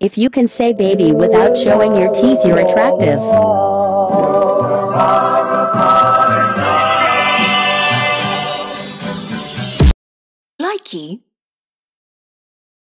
If you can say baby without showing your teeth, you're attractive. Likey